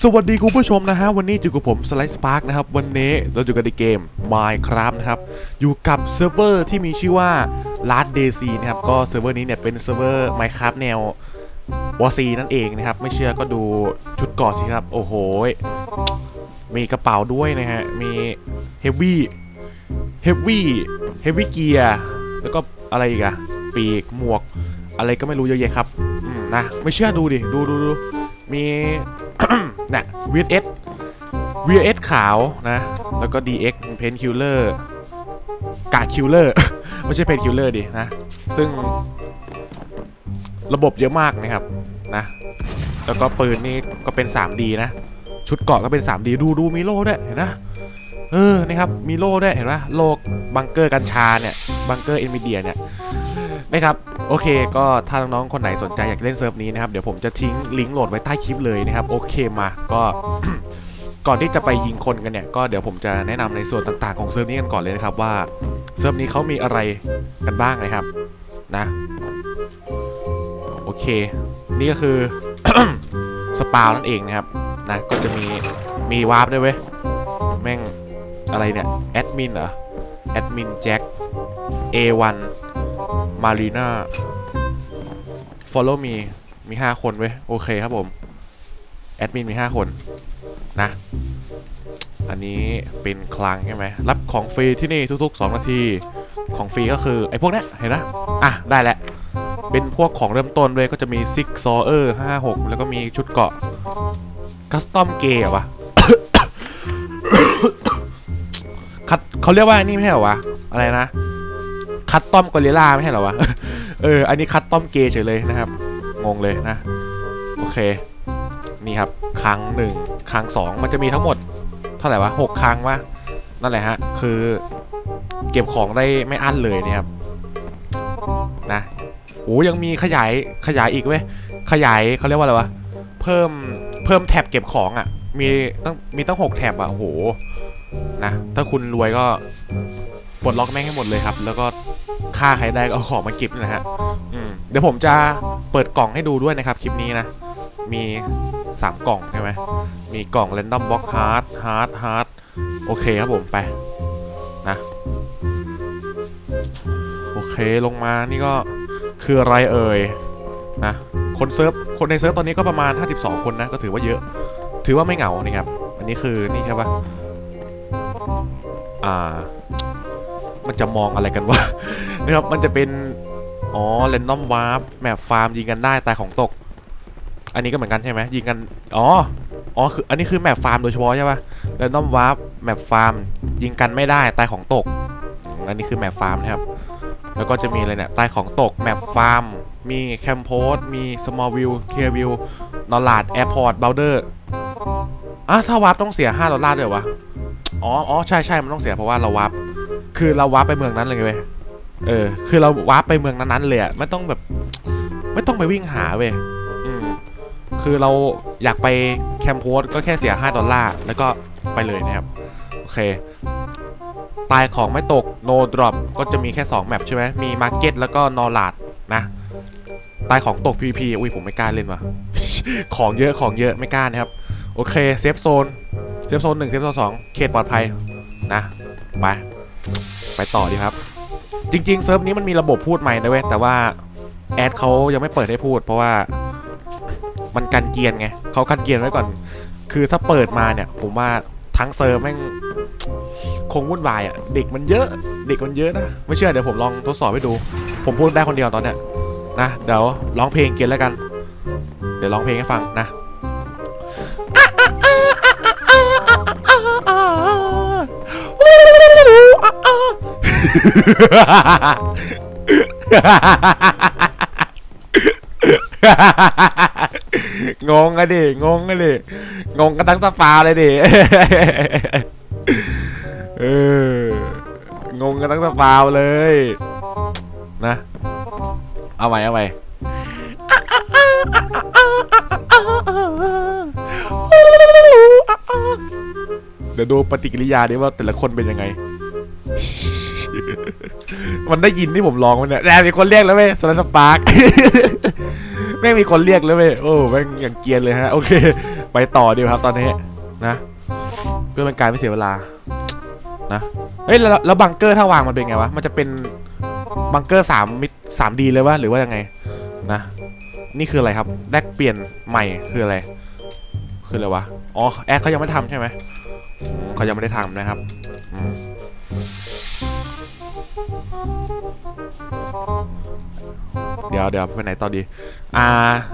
สวัสดีคุณผู้ชมนะฮะ วันนี้อยู่กับผมสไลด์สปาร์กนะครับ วันนี้เราอยู่กันในเกม Minecraft นะครับ อยู่กับเซิร์ฟเวอร์ที่มีชื่อว่า Last Day Z นะครับ ก็เซิร์ฟเวอร์นี้เนี่ยเป็นเซิร์ฟเวอร์ Minecraft แนว WarZ นั่นเองนะครับ ไม่เชื่อก็ดูชุดเกราะสิครับ โอ้โห มีกระเป๋าด้วยนะฮะ มี heavy heavy heavy gear แล้วก็อะไรอีกอะปีกหมวก อะไรก็ไม่รู้เยอะแยะครับนะไม่เชื่อดูดิดูดูดู มี เนี่ย VS VS ขาวนะ แล้วก็ DX เพนคิลเลอร์กาคิลเลอร์ไม่ใช่เพนคิลเลอร์ดินะ ซึ่งระบบเยอะมากนะครับนะ แล้วก็ปืนนี่ก็เป็น 3D นะ ชุดเกราะก็เป็น 3D ดูดูมีโล่ด้วยเห็นนะเออ นี่ครับ มีโล่ด้วยเห็นปะโลกบังเกอร์กัญชาเนี่ย bunker Nvidia เนี่ย นะครับโอเค ก็ถ้าน้องๆคนไหนสนใจอยากเล่นเซิร์ฟนี้นะครับเดี๋ยวผมจะทิ้งลิงก์โหลดไว้ใต้คลิปเลยนะครับโอเคมาก็ก่อนที่จะไปยิงคนกันเนี่ย ก็เดี๋ยวผมจะแนะนำในส่วนต่างๆของเซิร์ฟนี้กันก่อนเลยนะครับว่าเซิร์ฟนี้เขามีอะไรกันบ้างนะครับนะโอเค นี่ก็คือ spawn นั่นเองนะครับนะก็จะมีมี warp ด้วยเว้ยแม่งอะไรเนี่ยแอดมินเหรอแอดมินแจ็ค A1 มารีนา follow me มี 5 คนเว้ย โอเคครับผม แอดมินมี 5 คน นะ อันนี้เป็นคลังใช่ไหม รับของฟรีที่นี่ทุก ๆ 2 นาที ของฟรีก็คือ ไอ้พวกนี้เห็นนะอะ ได้แล้วเป็นพวกของเริ่มต้นเลยก็จะมี SIG Sauer 5 6แล้วก็มีชุดเกราะcustom gay วะคัดเขาเรียกว่านี่ไม่ใช่เหรอวะ อะไรนะ custom gorilla ไม่ใช่เหรอวะ เออ อันนี้ custom gay เฉยเลยนะครับ งงเลยนะ โอเค นี่ครับ ครั้งหนึ่งครั้งสองมันจะมีทั้งหมด เท่าไหร่วะหกคลังวะ นั่นแหละฮะ คือเก็บของได้ไม่อั้นเลยเนี่ยครับ นะโอ้ยังมีขยายขยายอีกเว้ย ขยายเขาเรียกว่าอะไรวะ เพิ่มเพิ่มแท็บเก็บของอะ มีตั้งมีตั้งหกแท็บอะโห นะ ถ้าคุณรวยก็ ปลดล็อกแม่งให้หมดเลยครับ แล้วก็ฆ่าใครได้ก็เอาของมาเก็บนะฮะเดี๋ยวผมจะเปิดกล่องให้ดูด้วยนะครับคลิปนี้นะ มี 3 กล่องใช่ไหมมีกล่อง Random Box Hard Hard Hard โอเคครับผมไปนะโอเคลงมานี่ก็คืออะไรเอ่ยนะคนเซิร์ฟคนในเซิร์ฟตอนนี้ก็ประมาณ 52 คนนะ ก็ถือว่าเยอะ ถือว่าไม่เหงานี่ครับ อันนี้คือนี่ใช่ปะอ่า มันจะมองอะไรกันวะนะครับมันจะเป็น อ๋อ random warp map ฟาร์มยิงกันได้ตายของตก อันนี้ก็เหมือนกันใช่ไหมยิงกัน อ๋อ อ๋อคืออันนี้คือ map ฟาร์มโดยเฉพาะใช่ปะ random warp map ฟาร์มยิงกันไม่ได้ตายของตก อันนี้คือ map ฟาร์มนะครับแล้วก็จะมีอะไรเนี่ยตายของตก map ฟาร์ม มี Campos มี Smallville Clearview Norad airport Boulder อะถ้า warp ต้องเสีย 5 ดอลลาร์ด้วยวะ อ๋ออ๋อใช่ใช่มันต้องเสียเพราะว่าเรา warp คือเรา warp ไปเมืองนั้นเลยเว้ยเออ คือเรา warp ไปเมืองนั้นๆเลยอะไม่ต้องแบบ ไม่ต้องไปวิ่งหาเว้ยอืมคือเราอยากไป Campos ก็แค่เสีย 5 ดอลลาร์ แล้วก็ไปเลยนะครับ โอเค ตายของไม่ตก no drop ก็จะมีแค่ 2 map ใช่ไหมมี market แล้วก็ n o l a d นะ ตายของตก PVP อุ้ยผมไม่กล้าเล่นว่ะ ของเยอะของเยอะไม่กล้านะครับ โอเค safe zone safe zone หนึ่ง safe zone สองเขตปลอดภัยนะ ไป ไปต่อดีครับ จริง ๆ เซิร์ฟนี้มันมีระบบพูดใหม่นะเว้ยแต่ว่าแอดเขายังไม่เปิดให้พูด เพราะว่ามันกันเกียนไงเขากันเกียนไว้ก่อน คือถ้าเปิดมาเนี่ย ผมว่าทั้งเซิร์ฟแม่งคงวุ่นวายอะเด็กมันเยอะเด็กมันเยอะนะไม่เชื่อเดี๋ยวผมลองทดสอบให้ดู ผมพูดได้คนเดียวตอนเนี้ยนะเดี๋ยวร้องเพลงเกียนแล้วกัน เดี๋ยวร้องเพลงให้ฟังนะ งงอะดิ งงอะดิ งงกันทั้งสฟาเลยดิ เออ งงกันทั้งสฟาเลย นะ เอาไว้เอาไว้เดี๋ยวดูปฏิกิริยาดิว่าแต่ละคนเป็นยังไง มันได้ยินที่ผมร้องมันเนี่ยแอบมีคนเรียกแล้วเว้ยสลัสปาร์กแม่งมีคนเรียกแล้วเว้ยโอ้แม่งอย่างเกียนเลยฮะ โอเค ไปต่อดีครับตอนนี้นะ เพื่อเป็นการไม่เสียเวลา นะ เฮ้ย แล้วแล้วบังเกอร์ถ้าวางมันเป็นไงวะ มันจะเป็นบังเกอร์สามมิสามดีเลยวะหรือว่ายังไง นะ นี่คืออะไรครับ แลกเปลี่ยนใหม่คืออะไร คืออะไรวะ อ๋อ แอดเขายังไม่ทำใช่ไหมอืมเขายังไม่ได้ทำนะครับ เดี๋ยวเดี๋ยวไปไหนต่อดี อ่า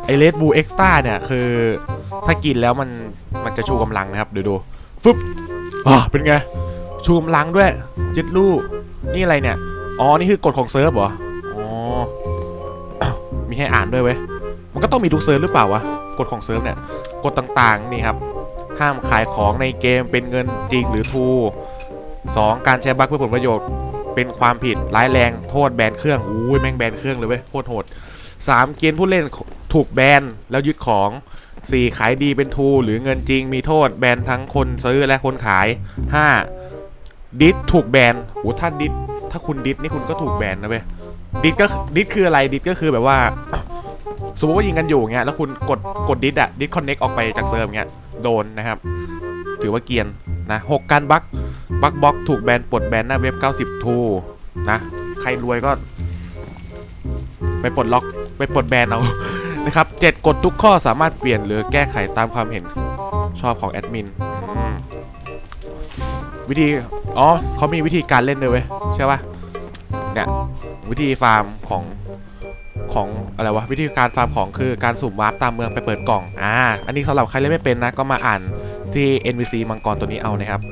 ไอ Red Bull Extra เนี่ยคือ ถ้ากินแล้วมันมันจะชูกำลังนะครับ เดี๋ยวดู ฟึบอ่าเป็นไง ชูกำลังด้วยจิตลู่นี่อะไรเนี่ย อ๋อ นี่คือกฎของเซิร์ฟเหรอ อ๋อ มีให้อ่านด้วยเว้ย มันก็ต้องมีทุกเซิร์ฟหรือเปล่าวะ กฎของเซิร์ฟเนี่ย กฎต่างๆ นี่ครับ ห้ามขายของในเกมเป็นเงินจริงหรือ True สองการใช้ bug เพื่อผลประโยชน์ เป็นความผิดร้ายแรงโทษแบนเครื่องอุ้ยแม่งแบนเครื่องเลยเว้ยโคตรโหดสามเกรียนผู้เล่นถูกแบนแล้วยึดของ4ขายดีเป็น True หรือเงินจริงมีโทษแบนทั้งคนซื้อและคนขาย 5. dis ถูกแบนโอ้ถ้า dis ถ้าคุณ dis นี่คุณก็ถูกแบนนะเว้ย dis ก็ dis คืออะไร dis ก็คือแบบว่าสมมติว่ายิงกันอยู่เงี้ยแล้วคุณกดกด dis อะ disconnect ออกไปจากเซิร์ฟเงี้ยโดนนะครับ ถือว่าเกรียนนะหกการ bug bug บล็อกถูกแบนปลดแบนหน้าเว็บ 90 True นะ ใครรวยก็ ไปปลดล็อกไปปลดแบนเอา นะครับเจ็ดกฎทุกข้อสามารถเปลี่ยนหรือแก้ไขตามความเห็นชอบของแอดมินวิธี อ๋อเขามีวิธีการเล่นด้วยเว้ยใช่ปะเนี่ย วิธีฟาร์มของของอะไรวะวิธีการฟาร์มของคือการสุ่ม warp ตามเมืองไปเปิดกล่อง อ่า อันนี้สำหรับใครเล่นไม่เป็นนะ ก็มาอ่านที่ NPC มังกรตัวนี้เอานะครับ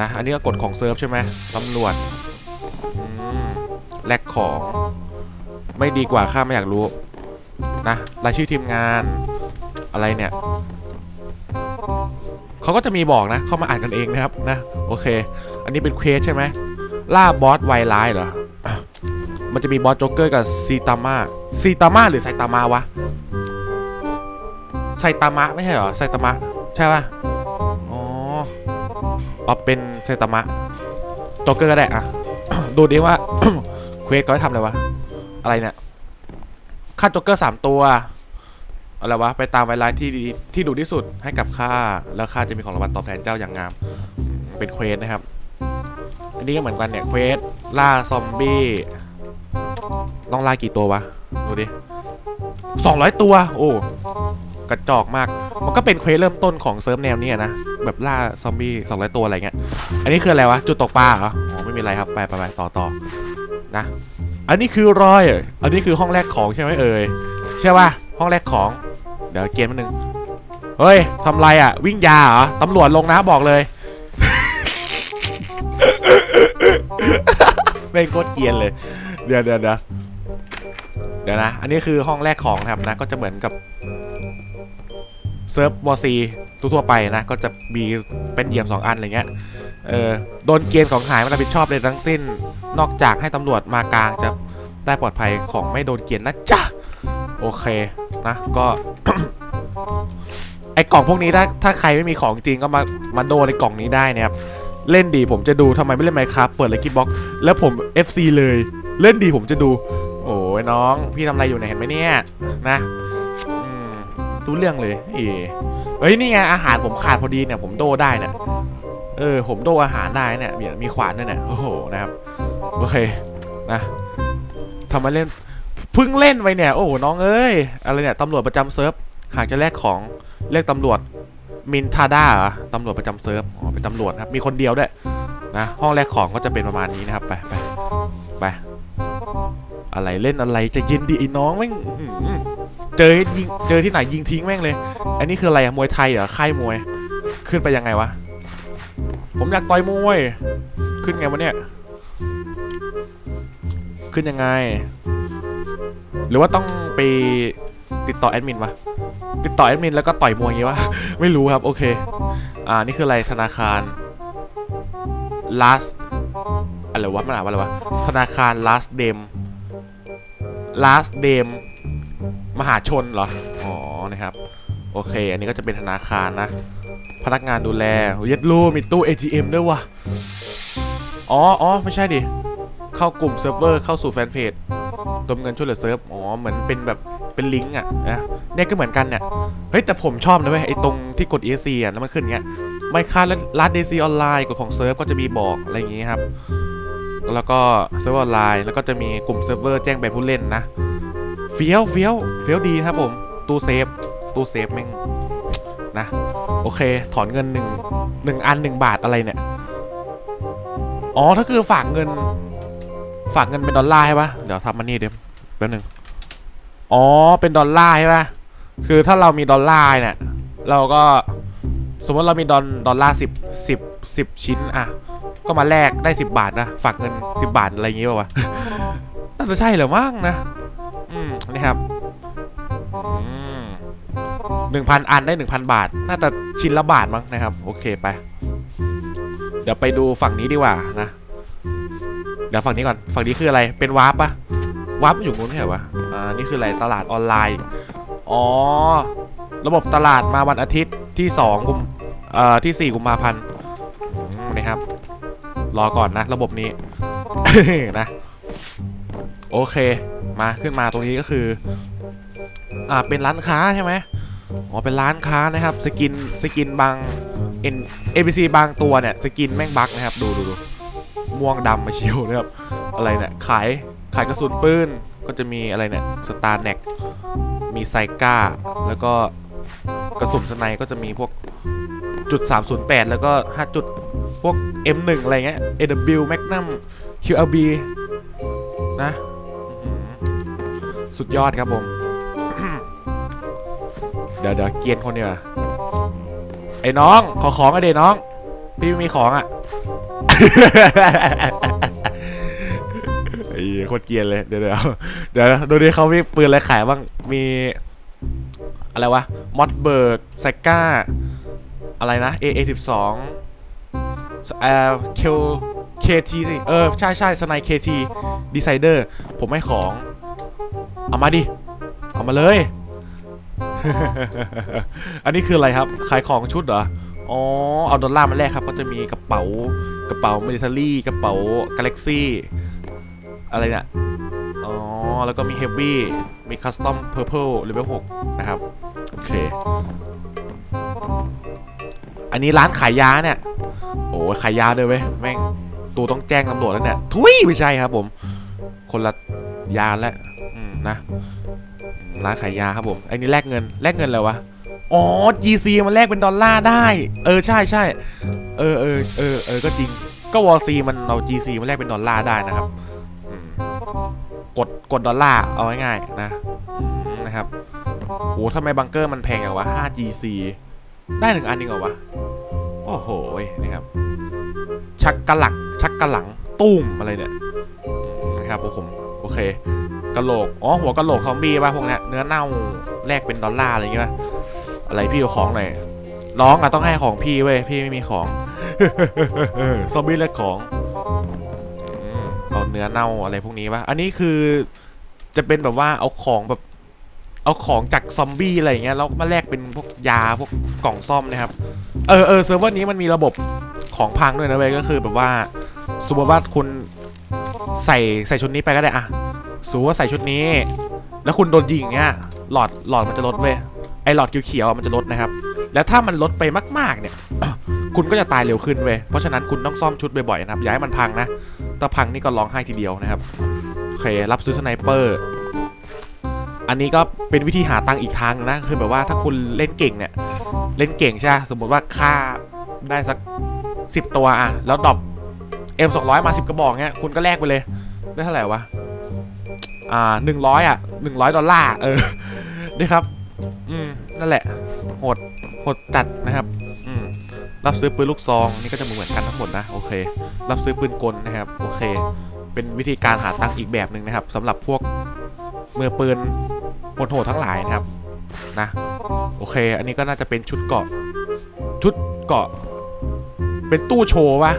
นะอันนี้ก็กฎของเซิร์ฟใช่ไหมตำรวจแลกของ ไม่ดีกว่าข้าไม่อยากรู้นะรายชื่อทีมงานอะไรเนี่ยเขาก็จะมีบอกนะ เข้ามาอ่านกันเองนะครับนะโอเค อันนี้เป็น quest ใช่ไหมล่าบอสไวร้ายเหรอมันจะมีบอสโจ๊กเกอร์กับซีตาม่าซีตาม่าหรือไซตามาวะไซตามะไม่ใช่เหรอไซตามะใช่ป่ะ เอาเป็นไซตามะโจ๊กเกอร์ก็ได้อะดูดิว่า quest เขาให้ทำอะไรวะ อะไรเนี่ยฆ่าโจ๊กเกอร์สามตัวอะไรวะ ไปตามไวไลท์ที่ดีที่ดูที่สุดให้กับข้าแล้วข้าจะมีของรางวัลตอบแทนเจ้าอย่างงาม เป็น quest นะครับ อันนี้ก็เหมือนกันเนี่ย questล่าซอมบี้ต้องล่ากี่ตัววะ ดูดิสองร้อยตัว โอ้ กระจอกมาก มันก็เป็น quest เริ่มต้นของเซิร์ฟแนวเนี้ยนะ แบบล่าซอมบี้สองร้อยตัวอะไรเงี้ย อันนี้คืออะไรวะ จุดตกปลาเหรอ อ๋อไม่มีอะไรครับ ไปไปไปต่อต่อนะ อันนี้คือรอย อันนี้คือห้องแรกของใช่ไหมเอ่ย ใช่ป่ะ ห้องแรกของ เดี๋ยวเกมนิดนึง เฮ้ยทำไรอะ วิ่งยาเหรอ ตำรวจลงนะบอกเลยไม่งโคตรเกียนเลย เดี๋ยวเดี๋ยวเดี๋ยวเดี๋ยวนะ อันนี้คือห้องแรกของนะครับนะ ก็จะเหมือนกับ เซิร์ฟวอซีทั่วไปนะ ก็จะมีเป็นเหยี่ยมสองอันอะไรเงี้ย เออโดนเกณฑ์ของหายมารับผิดชอบเลยทั้งสิ้น นอกจากให้ตำรวจมากลางจะได้ปลอดภัยของไม่โดนเกณฑ์นะจ๊ะ โอเคนะก็ ไอกล่องพวกนี้ถ้าถ้าใครไม่มีของจริงก็มามาโดนในกล่องนี้ได้นะครับเล่นดีผมจะดูทำไมไม่เล่นไมครับเปิดเลยกิบ็อกแล้วผม FC เลย เล่นดีผมจะดู โอ้ยน้อง พี่ทำอะไรอยู่เนี่ยเห็นไหมเนี่ยนะ รู้เรื่องเลย เอ๋เฮ้ยนี่ไงอาหารผมขาดพอดีเนี่ยผมโดได้เนี่ยเออผมโดอาหารได้เนี่ยมีมีขวานด้วยเนี่ยโอ้โหนะครับโอเคนะทำไมาเล่นเพิ่งเล่นไปเนี่ยโอ้โหน้องเอ้ยอะไรเนี่ยตำรวจประจำเซิร์ฟหากจะแลกของเรียกตำรวจมินทาด้าตำรวจประจำเซิร์ฟอ๋อเป็นตำรวจครับมีคนเดียวด้วยนะห้องแลกของก็จะเป็นประมาณนี้นะครับไปไปไปอะไรเล่นอะไรจะเย็นดีไอ้น้องแม่งอื้อหือ เจอยิงเจอที่ไหนยิงทิ้งแม่งเลย อันนี้คืออะไรอะมวยไทยเหรอค่ายมวย ขึ้นไปยังไงวะ ผมอยากต่อยมวย ขึ้นไงวะเนี่ย ขึ้นยังไง หรือว่าต้องไปติดต่อแอดมินวะติดต่อแอดมินแล้วก็ต่อยมวยอย่างงี้วะ ไม่รู้ครับ โอเค อ่า นี่คืออะไรธนาคาร last อะไรวะมันอ่านว่าอะไรวะ ธนาคาร last dem last dem มหาชนเหรอ อ๋อ นะครับ โอเค อันนี้ก็จะเป็นธนาคารนะ พนักงานดูแลเย็ดรูมีตู้ ATM ด้วยวะอ๋ออ๋อไม่ใช่ดิ เข้ากลุ่มเซิร์ฟเวอร์ เข้าสู่แฟนเพจเติมเงินช่วยเหลือเซิร์ฟ อ๋อ เหมือนเป็นแบบเป็นลิงก์อะนะเนี่ยก็เหมือนกันเนี่ย เฮ้ย แต่ผมชอบนะเว้ยไอ้ตรงที่กด ESC อะแล้วมันขึ้นเงี้ย Minecraft LastDayZ ออนไลน์กดของเซิร์ฟก็จะมีบอกอะไรอย่างงี้ครับ แล้วก็เซิร์ฟออนไลน์ แล้วก็จะมีกลุ่มเซิร์ฟเวอร์แจ้งไปผู้เล่นนะ เฟี้ยวเฟี้ยวเฟี้ยวดีครับผม ตู้เซฟ ตู้เซฟแม่งนะ โอเค ถอนเงินหนึ่งหนึ่งอันหนึ่งบาทอะไรเนี่ย อ๋อ ถ้าคือฝากเงิน ฝากเงินเป็นดอลลาร์ใช่ปะเดี๋ยวทำมันนี่เดี๋ยวแป๊บนึงอ๋อ เป็นดอลลาร์ใช่ปะคือถ้าเรามีดอลลาร์เนี่ย เราก็สมมติเรามีดอลดอลลาร์สิบสิบสิบชิ้นอะก็มาแลกได้สิบบาทนะ ฝากเงินสิบบาทอะไรอย่างเงี้ยป่าวะน่าจะใช่เหรือมั้งนะ อืมนี่ครับหนึ่งพันอันได้หนึ่งพันบาท น่าจะชิ้นละบาทมั้งนะครับ โอเคไป เดี๋ยวไปดูฝั่งนี้ดีกว่านะ เดี๋ยวฝั่งนี้ก่อน ฝั่งนี้คืออะไร เป็น warp ปะ warp อยู่นู้นใช่ปะอ่า นี่คืออะไร ตลาดออนไลน์ อ๋อ ระบบตลาดมาวันอาทิตย์ที่สองกุมเอ่อ ที่สี่กุมภาพันธ์นะครับ รอก่อนนะ ระบบนี้นะ โอเค มาขึ้นมาตรงนี้ก็คือ อ่า เป็นร้านค้าใช่ไหมอ๋อ เป็นร้านค้านะครับ skin skin บาง NPC บางตัวเนี่ย skin แม่ง bug นะครับ ดูดูดูม่วงดำมาเชียวนะครับ อะไรเนี่ย ขาย ขายกระสุนปืน ก็จะมีอะไรเนี่ย สตาร์เน็กมี Saiga แล้วก็กระสุนสไนก็จะมีพวกจุด308 แล้วก็ 5 จุด พวก M1 อะไรเงี้ย AW Magnum QLB นะ สุดยอดครับผม เดี๋ยวเดี๋ยวเกียนคนเดียวาไอ้น้องขอของอะเดน้อง พี่ไม่มีของอะไอ้เหี้ยโคตรเกรียนเลยเดี๋ยวเดี๋ยวเดี๋ยวดูดิเขามีปืนอะไรขายบ้างมีอะไรวะมอดเบิร์กไซก้าอะไรนะ AA 12เอ่อ Q KT สิเออใช่ใช่สไน KT Decider ผมให้ของ เอามาดิ เอามาเลย อันนี้คืออะไรครับ ขายของชุดเหรอ อ๋อ เอาดอลลาร์มาแลกครับก็จะมีกระเป๋ากระเป๋า military กระเป๋า galaxy อะไรเนี่ย อ๋อ แล้วก็มี heavy มี custom purple level 6นะครับ โอเค อันนี้ร้านขายยาเนี่ย โอ้ยขายยาด้วยเว้ย แม่งตูต้องแจ้งตำรวจแล้วเนี่ย ทุยไม่ใช่ครับผม คนละยาแล้ว นะร้านขายยาครับผมไอ้นี่แลกเงินแลกเงินอะไรวะอ๋อ GC มันแลกเป็นดอลลาร์ได้ เออใช่ใช่เออเออเออเออก็จริงก็วอลซีมันเอา GC มาแลกเป็นดอลลาร์ได้นะครับกดกดดอลลาร์เอาง่ายๆนะนะครับโอ้ทำไมบังเกอร์มันแพงอย่างวะ 5GC ได้หนึ่งอันเองเหรอวะ โอ้โหนะครับ ชักกระหลักชักกระหลังตุ้มอะไรเนี่ยนะครับโอ้ผมโอเค กะโหลก อ๋อ หัวกะโหลกซอมบี้ป่ะพวกเนี้ย เนื้อเน่าแลกเป็นดอลลาร์อะไรอย่างเงี้ยอะไรพี่เอาของหน่อย น้องอะต้องให้ของพี่เว้ย พี่ไม่มีของ ซอมบี้แลกของเอาเนื้อเน่าอะไรพวกนี้ป่ะ อันนี้คือจะเป็นแบบว่าเอาของแบบ เอาของจากซอมบี้อะไรอย่างเงี้ยแล้วมาแลกเป็นพวกยาพวกกล่องซ่อมนะครับ เออเออเซิร์ฟเวอร์นี้มันมีระบบของพังด้วยนะเว้ยก็คือแบบว่าสมมติว่าคุณใส่ใส่ชุดนี้ไปก็ได้อะ สมมติว่าใส่ชุดนี้ แล้วคุณโดนยิงอย่างเงี้ย หลอดหลอดมันจะลดเว้ย ไอหลอดเขียวๆมันจะลดนะครับ แล้วถ้ามันลดไปมากๆเนี่ย คุณก็จะตายเร็วขึ้นเว้ย เพราะฉะนั้นคุณต้องซ่อมชุดบ่อยๆนะครับ อย่าให้มันพังนะ ถ้าพังนี่ก็ร้องไห้ทีเดียวนะครับ โอเค รับซื้อ sniper อันนี้ก็เป็นวิธีหาตังค์อีกทางนะ คือแบบว่าถ้าคุณเล่นเก่งเนี่ย เล่นเก่งใช่ไหมสมมติว่าฆ่าได้สัก 10 ตัวอะแล้วดรอป M 2 0 0มา10กระบอกเงี้ย คุณก็แลกไปเลย ได้เท่าไหร่วะ อ่า100อะ100ดอลลาร์เออนี่ครับ อืมนั่นแหละโหดโหดจัดนะครับ อืมรับซื้อปืนลูกซองนี่ก็จะเหมือนกันทั้งหมดนะโอเค รับซื้อปืนกลนะครับ โอเค เป็นวิธีการหาตังค์อีกแบบหนึ่งนะครับสำหรับพวกมือปืนโหดๆทั้งหลายนะครับนะโอเค อันนี้ก็น่าจะเป็นชุดเกาะ ชุดเกาะ เป็นตู้โชว์วะ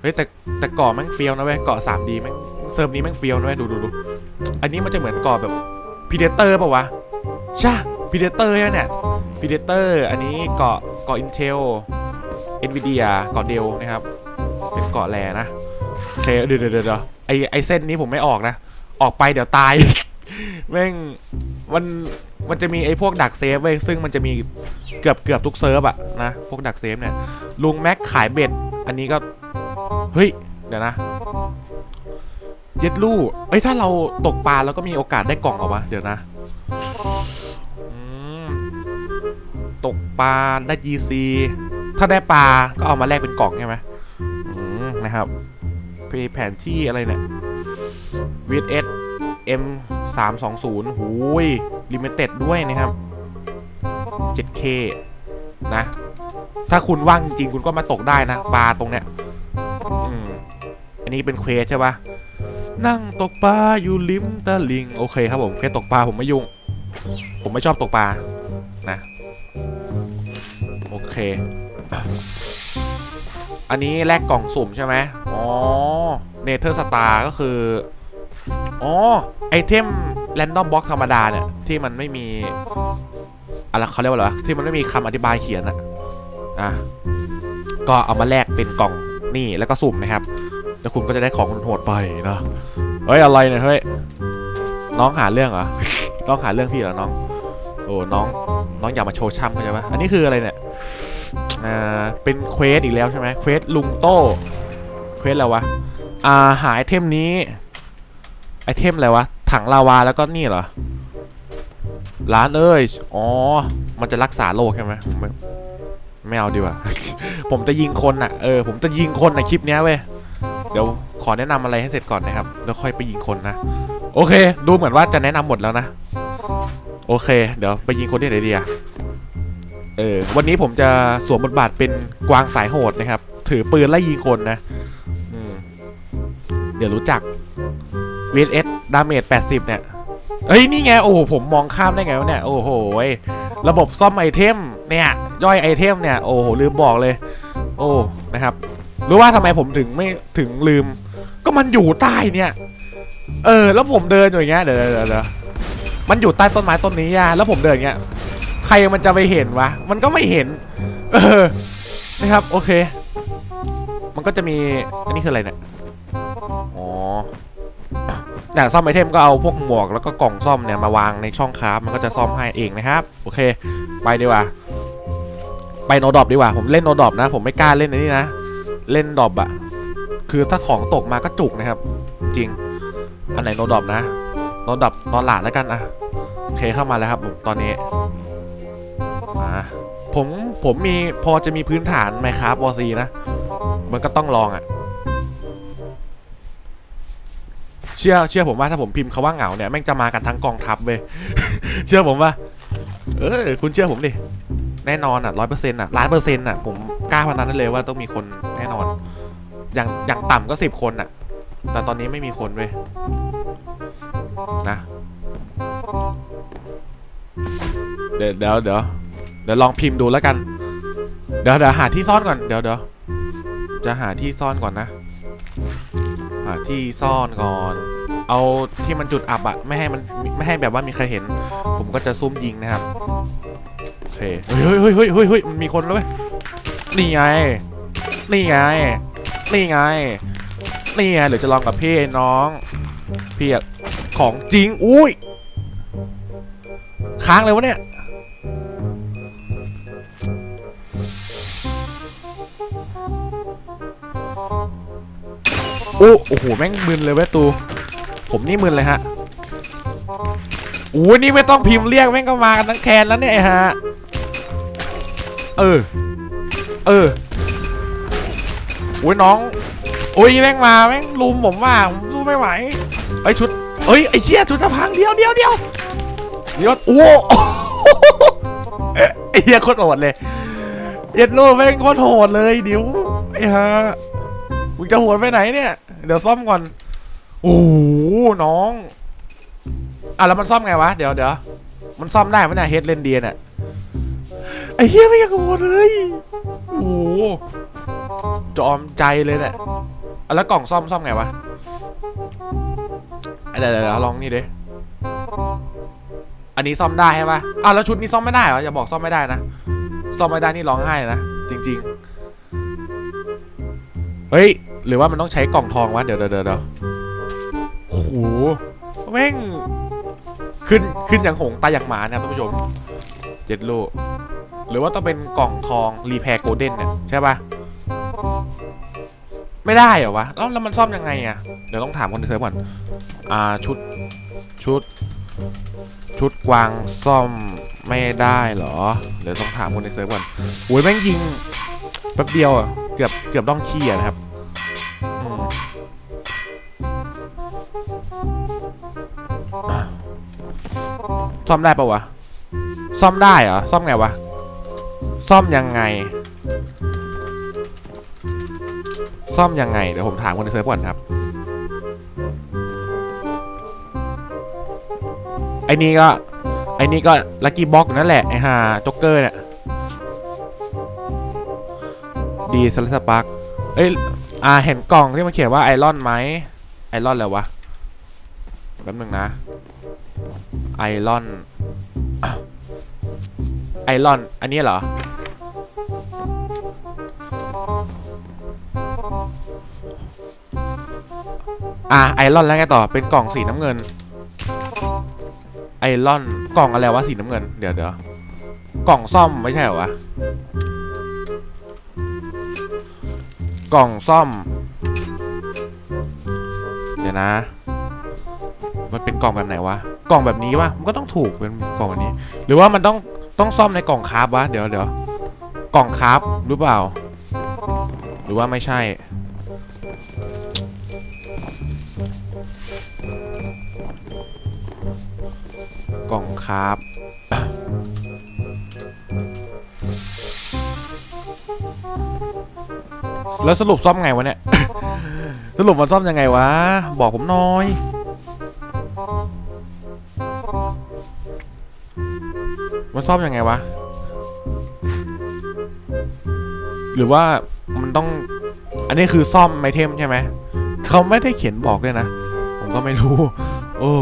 เฮ้ยแต่แต่เกาะแม่งเฟี้ยวนะเว้ยเกาะ 3D แม่ง เซิร์ฟนี้แม่งเฟี้ยวนะเว้ยดูดูดูอันนี้มันจะเหมือนเกาะแบบพีเดเตอร์ป่าวะใช่พีเดเตอร์เนี่ยพีเดเตอร์อันนี้เกาะเกาะ Intel Nvidia เกาะเดลนะครับ เป็นเกาะแลนะโอเคเดี๋ยวเดี๋ยวเดี๋ยวไอไอเส้นนี้ผมไม่ออกนะ ออกไปเดี๋ยวตายแม่งมันมันจะมีไอ้พวกดักเซฟเว้ยซึ่งมันจะมีเกือบเกือบทุกเซิร์ฟอะนะพวกดักเซฟเนี่ยลุงแม็กขายเบ็ด อันนี้ก็ เฮ้ย เดี๋ยวนะ เย็ดลู่เอ้ยถ้าเราตกปลาแล้วก็มีโอกาสได้กล่องเหรอวะ เดี๋ยวนะตกปลาได้ GC ถ้าได้ปลาก็เอามาแลกเป็นกล่องใช่ไหมมนะครับเพแผนที่อะไรเนี่ย VS M 3 2 0หูย limited ด้วยนะครับ 7K นะ ถ้าคุณว่างจริงคุณก็มาตกได้นะปลาตรงเนี้ยอันนี้เป็น quest ใช่ปะ นั่งตกปลาอยู่ริมตลิ่งโอเคครับผม quest ตกปลาผมไม่ยุ่ง ผมไม่ชอบตกปลานะ โอเค อันนี้แลกกล่องสุ่มใช่ไหมอ๋อ Nether Star ก็คืออ๋อ item random box ธรรมดาเนี่ย ที่มันไม่มีอะไรเขาเรียกว่าอะไรที่มันไม่มีคำอธิบายเขียนอะอะก็เอามาแลกเป็นกล่องนี่แล้วก็สุ่มนะครับ แล้วคุณก็จะได้ของโหดไปนะเฮ้ยอะไรเนี่ยเฮ้ยน้องหาเรื่องเหรอ น้องหาเรื่องพี่เหรอน้อง โอ้น้องน้องอย่ามาโชว์ช่ำเข้าใจปะอันนี้คืออะไรเนี่ยอ่าเป็น quest อีกแล้วใช่ไหม quest ลุงโต้quest อะไรวะอ่าหา item นี้ item อะไรวะถังลาวาแล้วก็นี่เหรอร้านเอ้ยอ๋อ มันจะรักษาโรคใช่ไหมไม่เอาดีกว่า ผมจะยิงคนอะ เออ ผมจะยิงคนในคลิปนี้เว้ย เดี๋ยวขอแนะนำอะไรให้เสร็จก่อนนะครับ แล้วค่อยไปยิงคนนะ โอเค ดูเหมือนว่าจะแนะนำหมดแล้วนะ โอเค เดี๋ยวไปยิงคนที่ไหนดีอะเออ วันนี้ผมจะสวมบทบาทเป็นกวางสายโหดนะครับ ถือปืนไล่ยิงคนนะเดี๋ยวรู้จัก VS damage 80เนี่ย เฮ้ย นี่ไง โอ้โห ผมมองข้ามได้ไงวะเนี่ย โอ้โห ระบบซ่อม item เนี่ย ย่อย item เนี่ย โอ้โห ลืมบอกเลย โอ้ นะครับ รู้ว่าทำไมผมถึงไม่ถึงลืม ก็มันอยู่ใต้เนี่ย เออ แล้วผมเดินอย่างเงี้ยเดี๋ยวเดี๋ยวเดี๋ยวมันอยู่ใต้ต้นไม้ต้นนี้อะแล้วผมเดินเงี้ย ใครมันจะไปเห็นวะ มันก็ไม่เห็น เออ นะครับ โอเค มันก็จะมี อันนี้คืออะไรเนี่ย อ๋ออย่างซ่อมไอเทมก็เอาพวกหมวกแล้วก็กล่องซ่อมเนี่ยมาวางในช่องคราฟมันก็จะซ่อมให้เองนะครับ โอเค ไปดีกว่า ไปโนดอบดีกว่า ผมเล่นโนดอบนะ ผมไม่กล้าเล่นในนี้นะ เล่นดอบอะคือถ้าของตกมาก็จุกนะครับ จริง อันไหนโนดอบนะโนดอบนอนหลาดแล้วกันอะโอเคเข้ามาแล้วครับผมตอนนี้อ่าผมผมมีพอจะมีพื้นฐานไหมครับวอซีนะ มันก็ต้องลองอะเชื่อเชื่อผมว่าถ้าผมพิมพ์คาว่าเหงาเนี่ยแม่งจะมากันทั้งกองทัพเว้ยเชื่อผมว่า เออคุณเชื่อผมดิแน่นอนอะร้อยเปอร์เซ็นต์อะล้านเปอร์เซ็นต์อะผมกล้าพนันได้เลยว่าต้องมีคน แน่นอน อย่างอย่างต่ำก็สิบคนอะแต่ตอนนี้ไม่มีคนเว้ยนะเดี๋ยวเดี๋ยวเดี๋ยวเดี๋ยวลองพิมพ์ดูแล้วกัน เดี๋ยวเดี๋ยวหาที่ซ่อนก่อน เดี๋ยวเดี๋ยวจะหาที่ซ่อนก่อนนะ หาที่ซ่อนก่อน เอาที่มันจุดอับอะไม่ให้มันไม่ให้แบบว่ามีใครเห็น ผมก็จะซุ่มยิงนะครับ โอเค เฮ้ยเฮ้ยเฮ้ยเฮ้ยเฮ้ยมันมีคนแล้วเว้ยนี่ไง นี่ไง นี่ไง นี่ไงหรือจะลองกับพี่ไอ้น้อง พี่อะของจริง อุ้ย ค้างเลยวะเนี่ย โอ้โอ้โห แม่งมึนเลยเว้ยตู ผมนี่มึนเลยฮะอู้นี่ไม่ต้องพิมพ์เรียกแม่งก็มากันทั้งแคนแล้วเนี่ยฮะ เออ เออ อ้ยน้องโอ้ยแม่งมาแม่งลุมผมว่าผมสู้ไม่ไหวไอชุดเอ้ยไอเชี่ยชุดตะพังเดียวเดียวเดียวเดียวโอ้ไอเหี้ยโคตรโหดเลยเย็ดโลแม่งโคตรโหดเลยเดียวไอ้ฮะมึงจะโหดไปไหนเนี่ยเดี๋ยวซ่อมก่อนโอ้น้องอะแล้วมันซ่อมไงวะเดี๋ยวเดี๋ยวมันซ่อมได้ไหมเนี่ยเฮดเลนเดียเนี่ยไอ้เหี้ยไม่อยากโหดเลยโอ้ จอมใจเลยเนี่ยอะแล้วกล่องซ่อมซ่อมไงวะอะเดี๋ยวเดี๋ยวลองนี่ดิอันนี้ซ่อมได้ใช่ปะอะแล้วชุดนี้ซ่อมไม่ได้เหรออย่าบอกซ่อมไม่ได้นะซ่อมไม่ได้นี่ร้องไห้นะจริง ๆ เฮ้ย หรือว่ามันต้องใช้กล่องทองวะเดี๋ยวเดี๋ยวเดี๋ยวโอ้โหแม่งขึ้นขึ้นอย่างหงส์ตายอย่างหมานะครับท่านผู้ชมเจ็ดโลหรือว่าต้องเป็นกล่องทอง repair golden เนี่ยใช่ปะ ไม่ได้เหรอวะแล้วแล้วมันซ่อมยังไงอะเดี๋ยวต้องถามคนในเซิร์ฟก่อนอ่าชุดชุด ชุดกวางซ่อมไม่ได้เหรอเดี๋ยวต้องถามคนในเซิร์ฟก่อนโอ้ยแม่งยิงแป๊บเดียวอะเกือบเกือบต้องขี้อะนะครับซ่อมได้ปะวะ ซ่อมได้เหรอ ซ่อมไงวะ ซ่อมยังไง ซ่อมยังไง เดี๋ยวผมถามคนในเซิร์ฟก่อนครับ ไอ้นี่ก็ ไอ้นี่ก็ lucky box นั่นแหละ ไอ้ห่าจ็อกเกอร์เนี่ย ดีสลัสปาร์กเอ้ย อ่า เห็นกล่องที่มันเขียนว่า iron ไหม iron อะไรวะ แป๊บนึงนะ ไอรอน ไอรอน อันนี้เหรอ อ่า iron แล้วไงต่อเป็นกล่องสีน้ำเงิน ไอรอนกล่องอะไรวะสีน้ำเงินเดี๋ยวเดี๋ยวกล่องซ่อมไม่ใช่เหรอวะกล่องซ่อม เดี๋ยวนะ มันเป็นกล่องแบบไหนวะ กล่องแบบนี้วะมันก็ต้องถูกเป็นกล่องแบบนี้ หรือว่ามันต้องต้องซ่อมในกล่องคาราฟวะ เดี๋ยวเดี๋ยวกล่องคาราฟหรือเปล่า หรือว่าไม่ใช่ กล่องคราฟแล้วสรุปซ่อมไงวะเนี่ย สรุปมันซ่อมยังไงวะ บอกผมหน่อย มันซ่อมยังไงวะ หรือว่ามันต้อง อันนี้คือซ่อมไอเทมใช่ไหม เขาไม่ได้เขียนบอกด้วยนะ ผมก็ไม่รู้ โอ้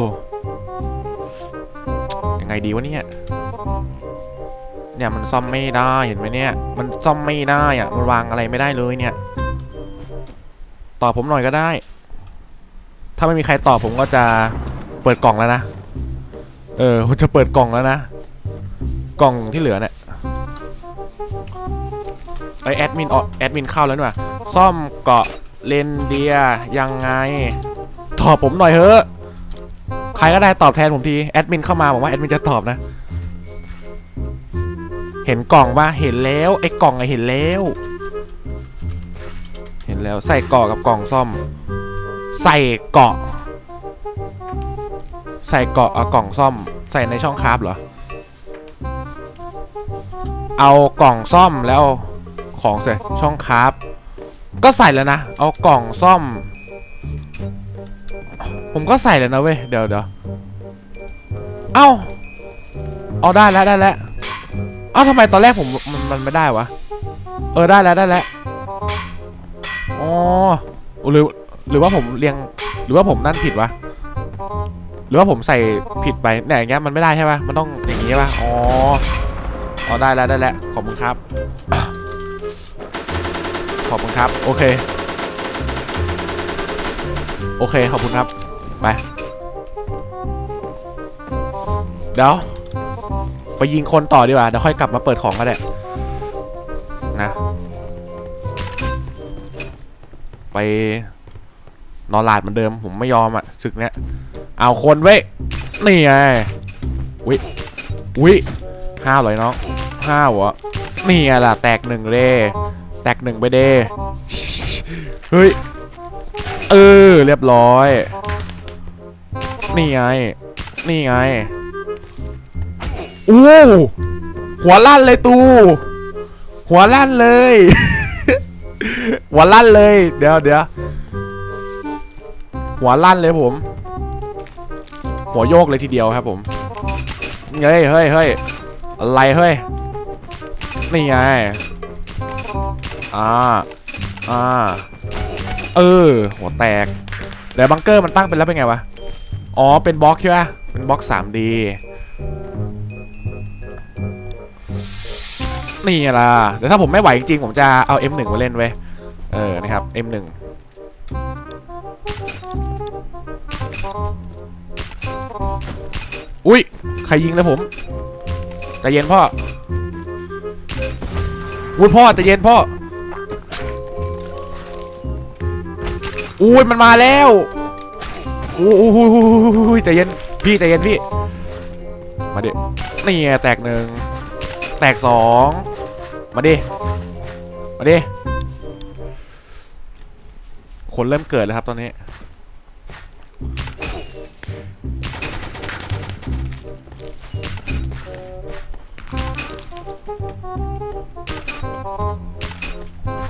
ยังไงดีวะเนี่ย เนี่ยมันซ่อมไม่ได้เห็นไหมเนี่ย มันซ่อมไม่ได้อะมันวางอะไรไม่ได้เลยเนี่ย ตอบผมหน่อยก็ได้ ถ้าไม่มีใครตอบผมก็จะเปิดกล่องแล้วนะ เออผมจะเปิดกล่องแล้วนะ กล่องที่เหลือเนี่ยไอแอดมินออแอดมินเข้าแล้วนี่หว่าซ่อมเกาะเลนเดียยังไง ตอบผมหน่อยเถอะ รก็ได้ตอบแทนผมทีแอดมินเข้ามาบอกว่าแอดมินจะตอบนะ เห็นกล่องปะเห็นแล้วไอ้กล่องไอเห็นแล้ว เห็นแล้วใส่เกาะกับกล่องซ่อม ใส่เกาะ ใส่เกาะเอากล่องซ่อม ใส่ในช่องคราฟเหรอ เอากล่องซ่อมแล้วของใส่ช่องคราฟก็ใส่แล้วนะ เอากล่องซ่อม ผมก็ใส่แล้วนะเว้ย เดี๋ยวเดี๋ยว เอ้าเอาได้แล้วได้แล้วเอ้าทำไมตอนแรกผมมันมันไม่ได้วะ เออได้แล้วได้แล้วอ๋อหรือหรือว่าผมเรียงหรือว่าผมนั่นผิดวะหรือว่าผมใส่ผิดไปเนี่ยอย่างเงี้ยมันไม่ได้ใช่ปะมันต้องอย่างงี้ใช่ปะอ๋ออ๋อได้แล้วได้แล้วขอบคุณครับ ขอบคุณครับ โอเค โอเคขอบคุณครับ ไป เดี๋ยวไปยิงคนต่อดีกว่าเดี๋ยวค่อยกลับมาเปิดของก็ได้นะ ไปนอนหลาดเหมือนเดิมผมไม่ยอมอะศึกเนี้ยเอาคนเว้ยนี่ไงวิวิห้าเลยน้องห้าวะนี่ไงล่ะแตกหนึ่งเด้แตกหนึ่งไปเด้เฮ้ยเออเรียบร้อย นี่ไง นี่ไง อู้หัวลั่นเลยตู หัวลั่นเลย หัวลั่นเลย เดี๋ยวเดี๋ยวหัวลั่นเลยผม หัวโยกเลยทีเดียวครับผม เฮ้ยเฮ้ยเฮ้ยอะไรเฮ้ย นี่ไง อ่า อ่า เออ หัวแตก แล้วบังเกอร์มันตั้งเป็นแล้วเป็นไงวะ อ๋อ เป็นบล็อกใช่ไหมเป็นบล็อก 3D นี่ไงล่ะเดี๋ยวถ้าผมไม่ไหวจริงผมจะเอา M1 มาเล่นไว้ยเออนะครับ M1 อุ้ยใครยิงนะผมใจเย็นพ่ออุ้ยพ่อใจเย็นพ่ออุ้ยมันมาแล้วอุ้ยอุ้ยอุ้ยอุ้ยใจเย็นพี่ใจเย็นพี่มาดินี่แตกหนึ่ง ตกสองมาดิ มาดิ คนเริ่มเกิดแล้วครับตอนนี้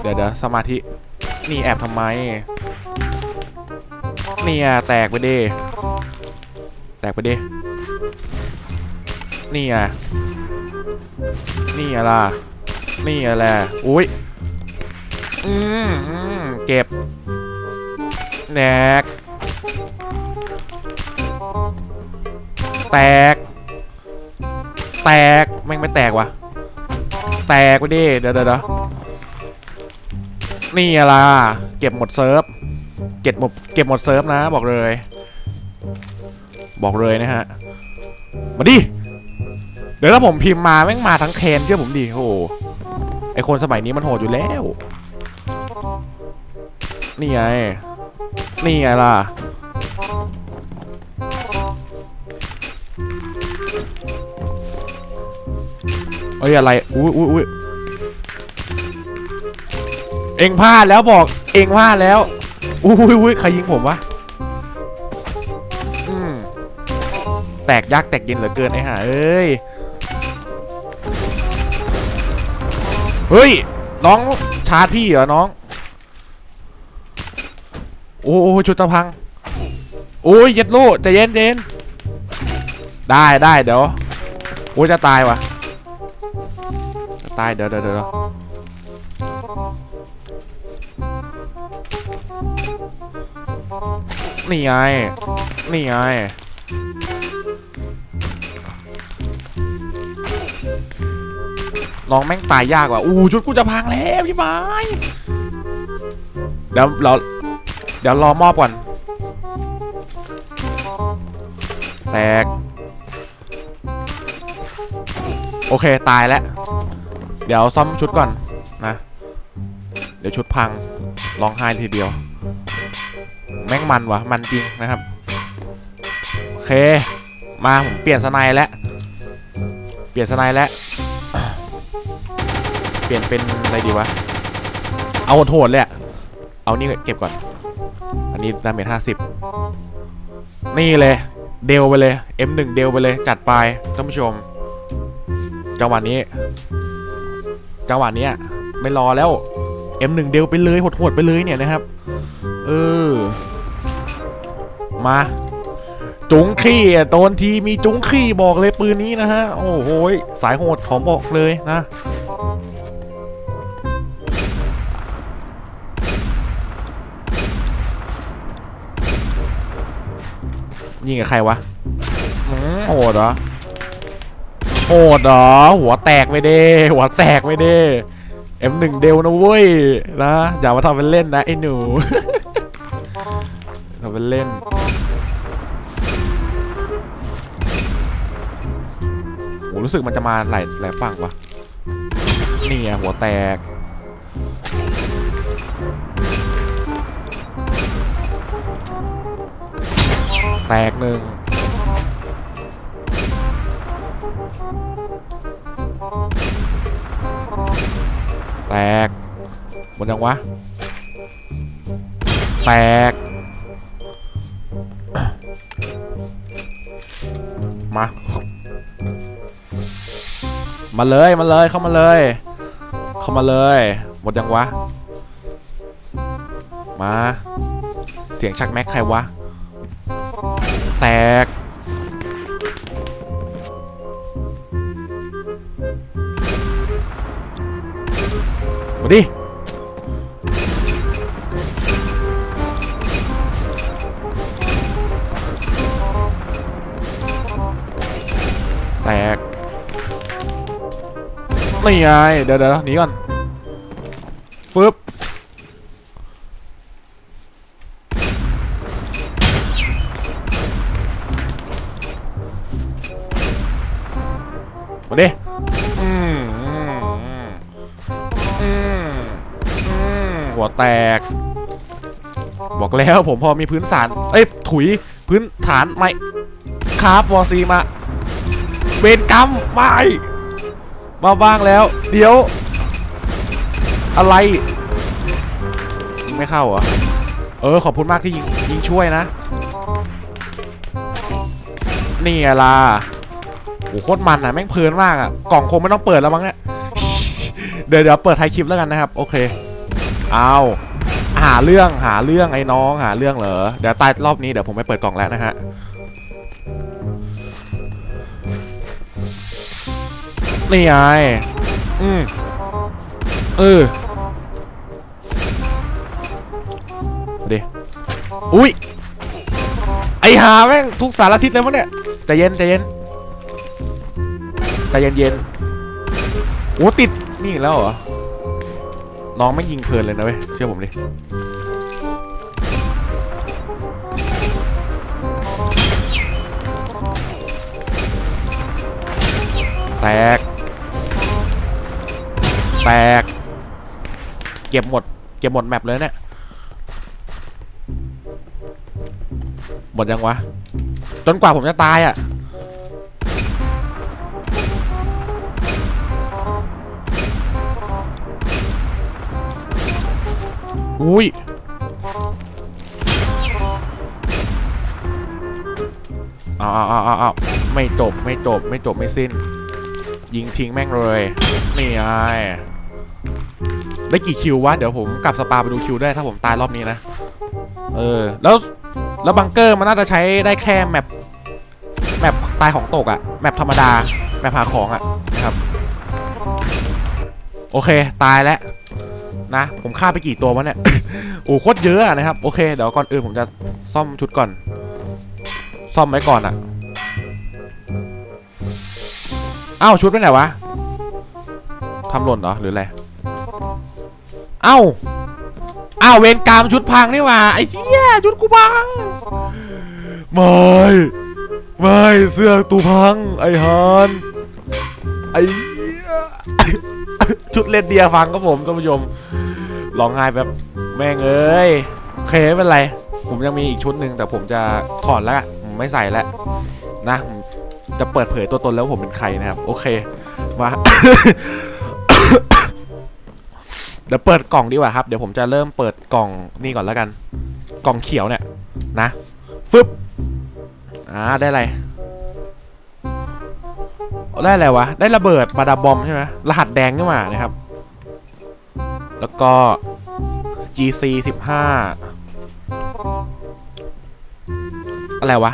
เดี๋ยวเดี๋ยวสมาธิ นี่แอบทำไมนี่อะแตกไปดิ แตกไปดินี่อะ นี่อะล่ะนี่อะแหละอุ้ยอืมอืมเก็บแตกแตก แตก แม่งไม่แตกวะแตกไปดิ เดี๋ยวเดี๋ยวเดี๋ยวนี่อะล่ะเก็บหมดเซิร์ฟ เก็บหมด เก็บหมดเซิร์ฟนะ บอกเลย บอกเลยนะฮะ มาดิ เดี๋ยวถ้าผมพิมพ์มาแม่งมาทั้งเคนเชื่อผมดิโอ้ไอคนสมัยนี้มันโหดอยู่แล้ว นี่ไง นี่ไงล่ะ เอ้ยอะไร อุ้ยอุ้ยอุ้ยเอ็งพลาดแล้วบอก เอ็งพลาดแล้ว อุ้ยอุ้ยใครยิงผมวะอืมแตกยักแตกเย็นเหลือเกินไอ้ห่าเอ้ย เฮ้ย น้องชาร์จพี่เหรอ น้อง โอ้โหชุดตะพัง โอ้ยเย็ดโลใจะเย็นเย็นได้ได้เดี๋ยว โอ้ยจะตายวะจะตายเดี๋ยวเดี๋ยวเดี๋ยวนี่ไง นี่ไง น้องแม่งตายยากว่ะอู้ชุดกูจะพังแล้วพี่ไม้เดี๋ยวเราเดี๋ยวรอมอบก่อน แตก โอเคตายแล้ว เดี๋ยวซ่อมชุดก่อนนะ เดี๋ยวชุดพังร้องไห้ทีเดียว แม่งมันวะมันจริงนะครับ โอเค มาผมเปลี่ยนสไนแล้ว เปลี่ยนสไนแล้ว เปลี่ยนเป็นอะไรดีวะ เอาโหดเลยอะเอานี่เก็บก่อน อันนี้ดาเมจห้าสิบนี่เลย เดลไปเลย M1 เดลไปเลย จัดไปท่านผู้ชม จังหวะนี้ จังหวะนี้ไม่รอแล้ว M1 เดลไปเลยโหดๆไปเลยเนี่ยนะครับ เออ มาจุงขี้อนทีมีจุงขี้บอกเลยปืนนี้นะฮะ โอ้โหสายโหดของบอกเลยนะ ยิงกับใครวะอืมโหดเหรอโหดเหรอหัวแตกไม่ได้หัวแตกไม่ได้ M1 เดลนะเว้ยนะอย่ามาทำเป็นเล่นนะไอ้หนูทำเป็นเล่นโหรู้สึกมันจะมาหลายหลายฝั่งวะนี่ไงหัวแตก ตกหนึ่งแตกหมดยังวะ แตก มา มาเลย มาเลย เข้ามาเลย เข้ามาเลย หมดยังวะ มา เสียงชักแม็กใครวะ แตก มาดิ แตก นี่ไง เดี๋ยวเดี๋ยวหนีก่อน แตก บอกแล้วผมพอมีพื้นฐานเอ้ยถุยพื้นฐานไม่คาร์บวอซีมาเวรกรรมไม่มาบ้างแล้ว เดี๋ยว อะไรไม่เข้าเหรอเออขอบคุณมากที่ยิงยิงช่วยนะ นี่ไงล่ะโอ้โหโคตรมันอะแม่งเพลินมากอะกล่องคงไม่ต้องเปิดแล้วมั้งเนี่ยเดี๋ยวเดี๋ยวเปิดไทยคลิปแล้วกันนะครับ โอเค เอาหาเรื่องหาเรื่องไอ้น้องหาเรื่องเหรอเดี๋ยวตายรอบนี้เดี๋ยวผมไม่เปิดกล่องแล้วนะฮะนี่ไงอืมเออมาดิอุ้ยไอหาแม่งทุกสารทิศเลยมั้งเนี่ยใจเย็นใจเย็นใจเย็นเย็นโอ้ติดนี่แล้วเหรอ น้องไม่ยิงเพลินเลยนะเว้ย เชื่อผมดิแตก แตก เก็บหมด เก็บหมดแมปเลยเนี่ย หมดยังวะ จนกว่าผมจะตายอะ อุ้ยเอาเอาเอาเอาเอาไม่จบไม่จบไม่จบไม่สิ้น ยิงทิ้งแม่งเลย นี่ไงได้กี่ kill วะ เดี๋ยวผมกลับ spawn ไปดู kill ได้ถ้าผมตายรอบนี้นะ เออ แล้วแล้วบังเกอร์มันน่าจะใช้ได้แค่ map map ตายของตกอะ map ธรรมดา map หาของอะนะครับ โอเค ตายแล้ว นะ ผมฆ่าไปกี่ตัววะเนี่ย โอ้โคตรเยอะอะนะครับ โอเค เดี๋ยวก่อนอื่นผมจะซ่อมชุดก่อน ซ่อมไว้ก่อนอะอ้าวชุดไปไหนวะทำหล่นเหรอ หรืออะไร เอ้า อ้าวเวรกรรมชุดพังนี่ว่าไอ้เหี้ยชุดกูพัง ไม่ไม่เสื้อตูพัง ไอ้ฮันไอ้เหี้ยชุดเลดเดียฟังครับผมท่านผู้ชม ร้องไห้แบบแม่งเอ้ยโอเคไม่เป็นไร ผมยังมีอีกชุดหนึ่งแต่ผมจะถอดแล้วผมไม่ใส่แล้วนะจะเปิดเผยตัวตนแล้วผมเป็นใครนะครับ โอเคมาเดี๋ยวเปิดกล่องดีกว่าครับ เดี๋ยวผมจะเริ่มเปิดกล่องนี่ก่อนแล้วกัน กล่องเขียวเนี่ยนะฟึบอ่าได้อะไร ได้อะไรวะ ได้ระเบิดบาดาบอมใช่ไหมรหัสแดงนี่หว่านะครับ แล้วก็ GC 15 อะไรวะ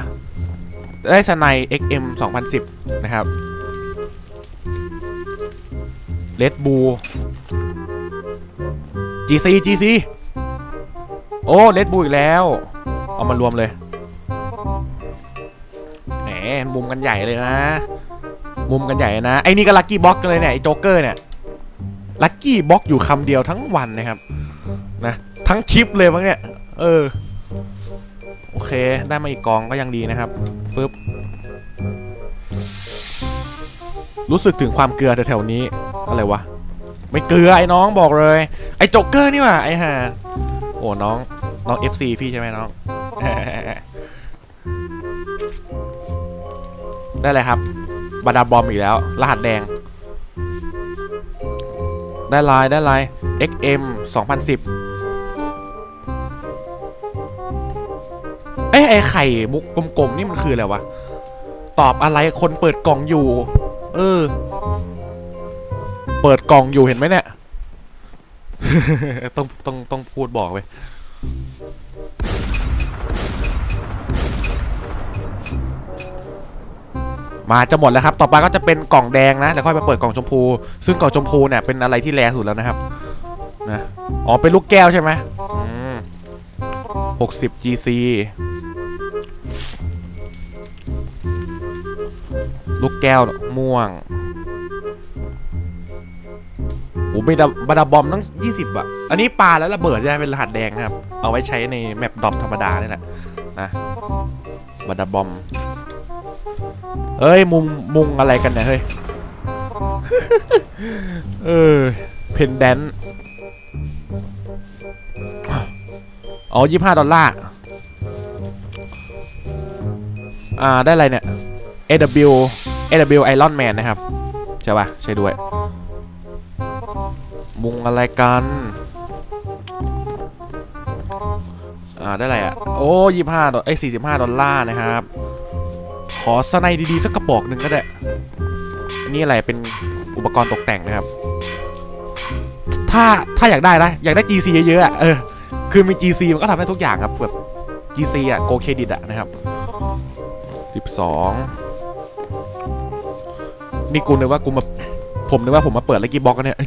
ได้สไน XM 2010 นะครับ Red Bull GC GC โอ้ Red Bull อีกแล้ว เอามารวมเลย แหม มุมกันใหญ่เลยนะ มุมกันใหญ่นะ ไอ้นี่ก็ lucky box กันเลยเนี่ย ไอ้โจ๊กเกอร์เนี่ย lucky box อยู่คำเดียวทั้งวันนะครับนะทั้งคลิปเลยมั้งเนี่ย เออ โอเค ได้มาอีกกองก็ยังดีนะครับฟึบรู้สึกถึงความเกลือแถวๆนี้ อะไรวะ ไม่เกลือไอ้น้องบอกเลย ไอ้จ๊กเกอร์นี่ว่าไอ้ห่าโอ้น้อง น้อง FC พี่ใช่ไหมน้อง ได้เลยครับบาดาบอมอีกแล้ว รหัสแดง ได้ลายได้ลาย XM 2010 เอ้ไอไข่มุกกลมๆ นี่มันคืออะไรวะ ตอบอะไรคนเปิดกล่องอยู่ เออ เปิดกล่องอยู่เห็นไหมเนี่ย ต้องต้องต้องพูดบอกไป มาจะหมดแล้วครับ ต่อไปก็จะเป็นกล่องแดงนะแล้วค่อยไปเปิดกล่องชมพู ซึ่งกล่องชมพูเนี่ยเป็นอะไรที่แรงสุดแล้วนะครับนะอ๋อเป็นลูกแก้วใช่ไหมอืม60 GC ลูกแก้วม่วงโอ้ไม่ดาบาดาบอมตั้ง20อะอันนี้ปลาแล้วระเบิดใช่ไหมเป็นรหัสแดงนะครับ เอาไว้ใช้ในแมปดอมธรรมดานี่แหละนะบาดาบอม เฮ้ยมุงมุงอะไรกันเนี่ยเฮ้ยเออเพนแดนอ๋อยี่ห้าดอลลาร์ อ่า ได้อะไรเนี่ย AW AW Iron Man นะครับ ใช่ป่ะ ใช่ด้วย มุงอะไรกัน อ่า ได้อะไรอะ โอ้ยี่ห้าดอลเอ้ยสี่สิบห้าดอลลาร์นะครับ ขอสไนด์ดีๆสักกระบอกหนึ่งก็ได้อันนี้อะไรเป็นอุปกรณ์ตกแต่งนะครับ ถ้าถ้าอยากได้นะอยากได้ GC เยอะๆอะเออคือมี GC มันก็ทำได้ทุกอย่างครับแบบ GC อะโกเครดิตอะนะครับ12นี่กูนึกว่ากูมาผมนึกว่าผมมาเปิดลกกี้บ็อกเนี่ย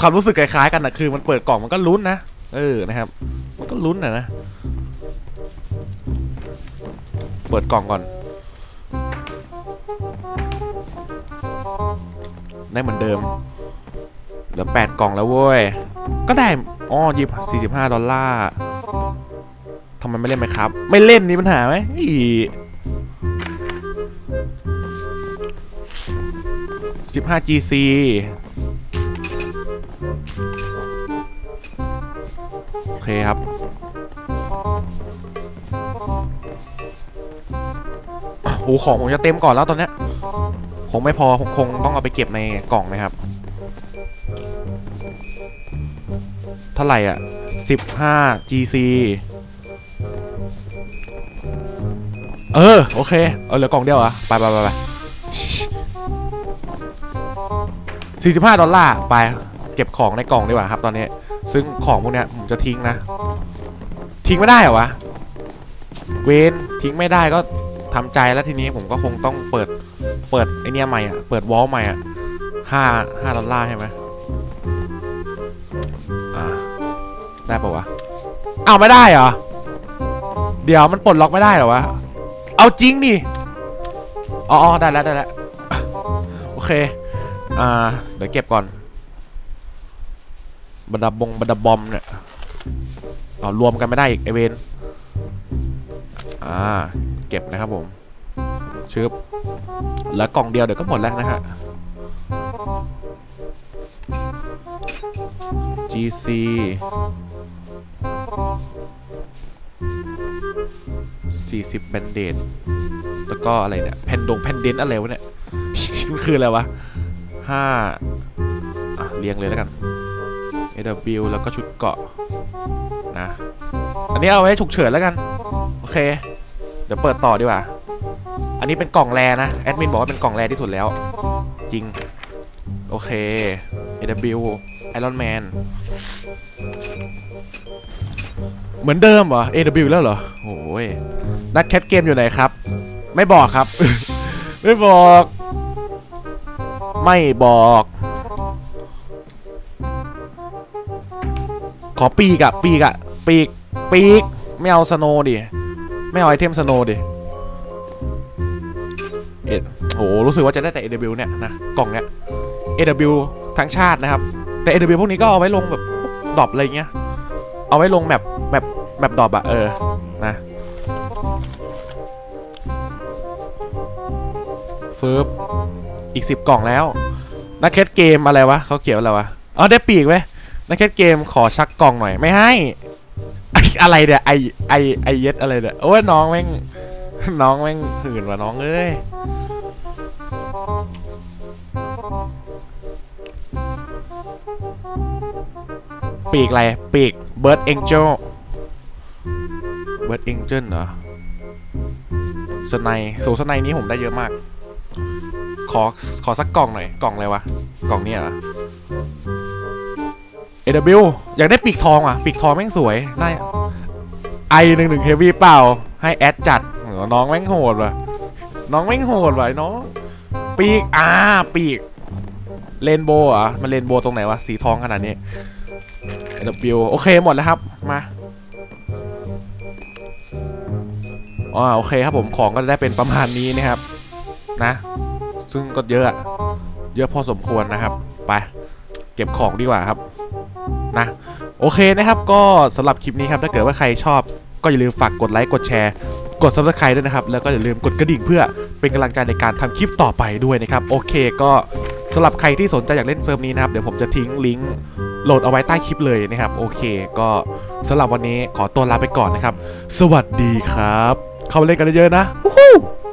ความรู้สึกคล้ายๆกันนะคือมันเปิดกล่องมันก็ลุ้นนะเออนะครับ มันก็ลุ้นนะนะ เปิดกล่องก่อน ได้เหมือนเดิม เหลือ 8 กล่องแล้วเว้ย ก็ได้ อ๋อยี่สิบ45ดอลลาร์ทำไมไม่เล่นไหมครับ ไม่เล่นมีปัญหาไหมอีสิบห้า GC โอเคครับโอ้ของผมจะเต็มก่อนแล้วตอนเนี้ย งไม่พอคงคงต้องเอาไปเก็บในกล่องนะครับ เท่าไหร่อะ 15 GC เออ โอเค เอาเหลือกล่องเดียวเหรอะไปไปไปไปสี่สิบห้าดอลลาร์ไป เก็บของในกล่องดีกว่าครับตอนนี้ ซึ่งของพวกเนี้ยผมจะทิ้งนะ ทิ้งไม่ได้เหรอวะ เวนทิ้งไม่ได้ก็ทำใจแล้วทีนี้ผมก็คงต้องเปิด เปิดไอเนี้ยใหม่อะ เปิดวอลใหม่อะห้าห้าดอลลาร์ใช่ไหมอ่าได้ปะวะเอาไม่ได้เหรอ เดี๋ยวมันปลดล็อกไม่ได้เหรอวะ เอาจริงดิ อ๋อออได้แล้วได้แล้ว โอเค อ่า เดี๋ยวเก็บก่อนบันดาบงบันดาบอมเนี่ยเอารวมกันไม่ได้อีกไอเวนอ่า เก็บนะครับผม ชึบแล้วกล่องเดียวเดี๋ยวก็หมดแล้วนะฮะ GC 40แบนเดดแล้วก็อะไรเนี่ยแผ่นดงแผ่นเดนอะไรวะเนี่ยมันคืออะไรวะห้าอะเรียงเลยแล้วกัน AW แล้วก็ชุดเกาะนะ อันนี้เอาไว้ฉุกเฉินแล้วกัน โอเค เดี๋ยวเปิดต่อดีกว่า อันนี้เป็นกล่องแรนะ แอดมินบอกว่าเป็นกล่องแรที่สุดแล้ว จริง โอเค AW Iron Man เหมือนเดิมเหรอ AW แล้วเหรอโอ้ยนักแคทเกมอยู่ไหนครับ ไม่บอกครับ ไม่บอก ไม่บอก ขอปีกอะปีกอะปีก ปีก ไม่เอาสโนดิ ไม่เอาไอเทมสโนดิ เอ็ดโหรู้สึกว่าจะได้แต่ AW เนี่ยนะกล่องเนี้ย AW ทั้งชาตินะครับ แต่ AW พวกนี้ก็เอาไว้ลงแบบ drop อะไรเงี้ย เอาไว้ลงแบบแบบแบบ drop อะเออนะฟึบอีกสิบกล่องแล้วนักเคสเกมอะไรวะเขาเขียนอะไรวะอ๋อได้ปีกไว้นักเคสเกมขอชักกล่องหน่อยไม่ให้ อะไรเนี่ยไอไอไอเย็ดอะไรเนี่ยโอ้ยน้องแม่ง น้องแม่งหื่นว่ะน้องเอ้ยปีกอะไร ปีกเบิร์ดเอ็งเจลเบิร์ดเอ็งเจลเหรอสไนสูสไนนี้ผมได้เยอะมาก ขอ ขอสักกล่องหน่อย กล่องอะไรวะ กล่องเนี้ยเหรอ AW อยากได้ปีกทองอะ ปีกทองแม่งสวย ได้ไอหนึ่งหนึ่งเฮฟวี่เปล่า ให้แอดจัด โหน้องแม่งโหดว่ะน้องแม่งโหดว่ะน้องปีกอ่าปีกเรนโบว์อะมันเรนโบว์ตรงไหนวะสีทองขนาดนี้ AW โอเคหมดแล้วครับมาอ๋อโอเคครับผมของก็ได้เป็นประมาณนี้นะครับนะ ซึ่งก็เยอะอะเยอะพอสมควรนะครับ ไป เก็บของดีกว่าครับนะโอเคนะครับก็สำหรับคลิปนี้ครับถ้าเกิดว่าใครชอบ ก็อย่าลืมฝากกดไลค์กดแชร์ กด subscribe ด้วยนะครับ แล้วก็อย่าลืมกดกระดิ่งเพื่อเป็นกำลังใจในการทำคลิปต่อไปด้วยนะครับ โอเคก็สำหรับใครที่สนใจอยากเล่นเซิร์ฟนี้นะครับ เดี๋ยวผมจะทิ้งลิงก์โหลดเอาไว้ใต้คลิปเลยนะครับ โอเค ก็สำหรับวันนี้ขอตัวลาไปก่อนนะครับ สวัสดีครับ เข้ามาเล่นกันเยอะๆนะ Woohoo